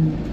Mm-hmm.